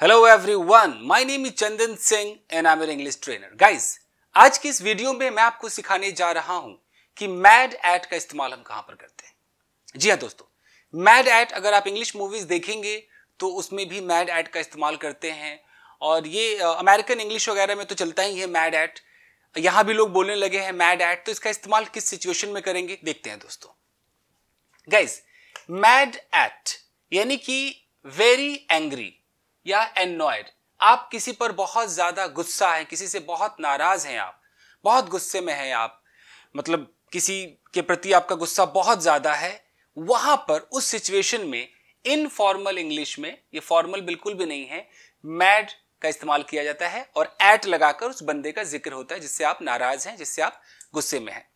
Hello everyone my name is Chandan Singh and I am English trainer guys आज की इस video में मैं आपको सिखाने जा रहा हूँ कि मैड एट का इस्तेमाल हम कहाँ पर करते हैं। जी हाँ दोस्तों मैड एट अगर आप इंग्लिश मूवीज़ देखेंगे तो उसमें भी मैड एट का इस्तेमाल करते हैं। और ये अमेरिकन इंग्लिश वगैरह में तो चलता ही है मैड एट यहाँ भी लोग बोलने लगे हैं मैड एट तो इसका इस्तेमाल किस सिचुएशन में करेंगे? देखते हैं, दोस्तों। गाइस मैड एट यानी कि वेरी एंग्री या एनॉयड आप किसी पर बहुत ज़्यादा गुस्सा है, किसी से बहुत नाराज़ हैं आप, बहुत गुस्से में हैं आप मतलब किसी के प्रति आपका गुस्सा बहुत ज़्यादा है, वहाँ पर उस सिचुएशन में इनफॉर्मल इंग्लिश में, ये फॉर्मल बिल्कुल भी नहीं है मैड का इस्तेमाल किया जाता है और एट लगाकर उस बंदे का ज़िक्र होता है जिससे आप नाराज़ हैं, जिससे आप गुस्से में हैं।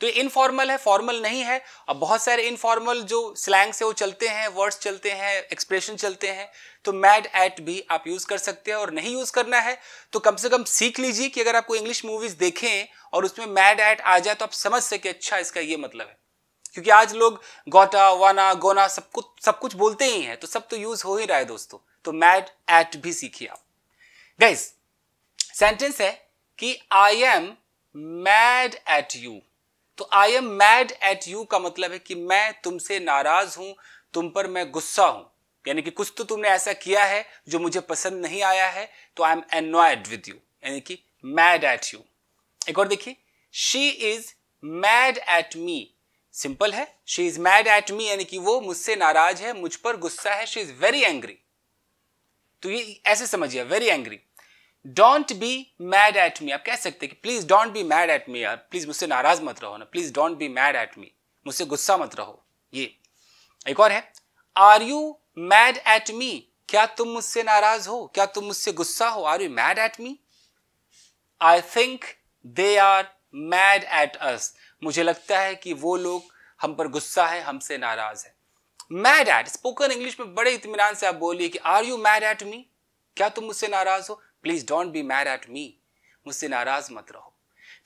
तो ये इनफॉर्मल है फॉर्मल नहीं है। अब बहुत सारे इनफॉर्मल जो स्लैंग से वो चलते हैं वर्ड्स चलते हैं एक्सप्रेशन चलते हैं तो मैड एट भी आप यूज़ कर सकते हैं और नहीं यूज़ करना है। तो कम से कम सीख लीजिए कि अगर आपको इंग्लिश मूवीज़ देखें और उसमें मैड एट आ जाए तो आप समझ सके अच्छा इसका ये मतलब है। क्योंकि आज लोग गोटा, वाना, गोना सब कुछ सब कुछ बोलते ही हैं तो सब तो यूज़ हो ही रहा है दोस्तों। तो मैड एट भी सीखिए आप। गाइस सेंटेंस है कि I am mad at you तो I am mad at you का मतलब है कि मैं तुमसे नाराज़ हूँ, तुम पर मैं गुस्सा हूँ। यानी कि कुछ तो तुमने ऐसा किया है जो मुझे पसंद नहीं आया है तो I am annoyed with you यानी कि मैड एट यू एक और देखिए she is mad at me simple है she is mad at me यानी कि वो मुझसे नाराज़ है, मुझ पर गुस्सा है शी इज़ वेरी एंग्री तो ये ऐसे समझिए very angry don't be mad at me आप कह सकते हैं कि please don't be mad at me यार। प्लीज़ मुझसे नाराज़ मत रहो ना। Please don't be mad at me मुझसे गुस्सा मत रहो। ये। एक और है। Are you mad at me क्या तुम मुझसे नाराज़ हो? क्या तुम मुझसे गुस्सा हो? Are you mad at me I think they are mad at us मुझे लगता है कि वो लोग हम पर गुस्सा है, हमसे नाराज़ है। मैड एट स्पोकन इंग्लिश में बड़े इतमान से आप बोलिए कि are you mad at me क्या तुम मुझसे नाराज़ हो? Please don't be mad at me मुझसे नाराज़ मत रहो।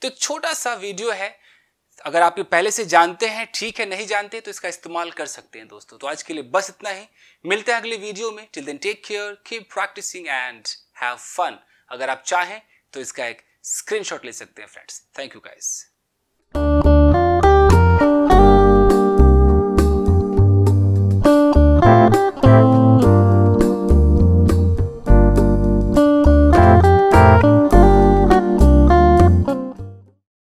तो छोटा सा वीडियो है। अगर आप ये पहले से जानते हैं, ठीक है, नहीं जानते तो इसका इस्तेमाल कर सकते हैं दोस्तों। तो आज के लिए बस इतना ही। मिलते हैं अगले वीडियो में। Till then take care keep practising and have fun अगर आप चाहें तो इसका एक स्क्रीनशॉट ले सकते हैं फ्रेंड्स थैंक यू गाइस